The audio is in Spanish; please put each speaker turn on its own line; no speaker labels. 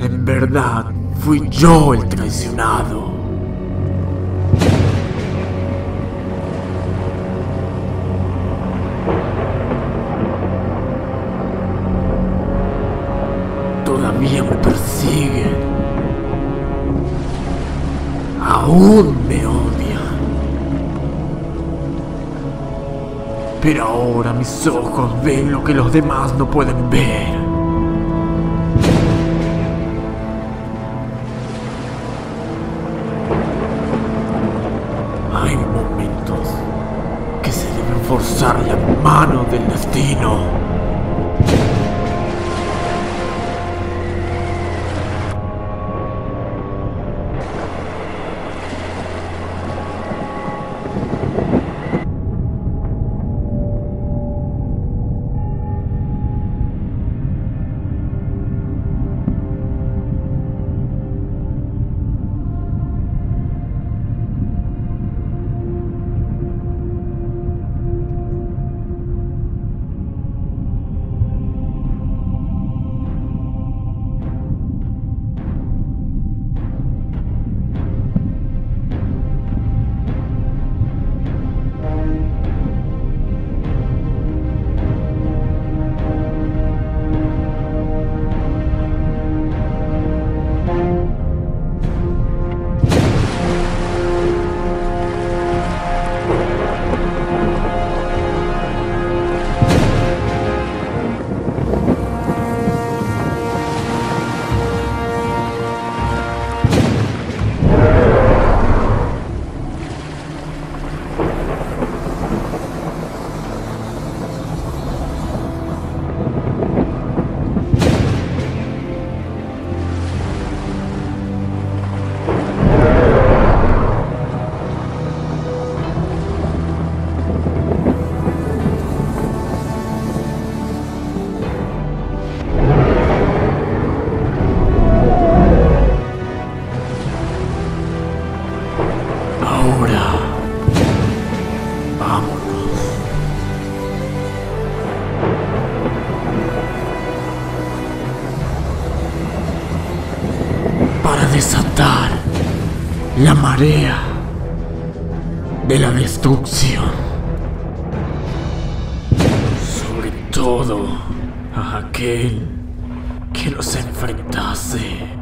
En verdad, fui yo el traicionado. Todavía me persiguen. Aún me Pero ahora mis ojos ven lo que los demás no pueden ver. Hay momentos que se deben forzar la mano del destino. Ahora, vámonos. Para desatar la marea de la destrucción. Sobre todo a aquel que nos enfrentase.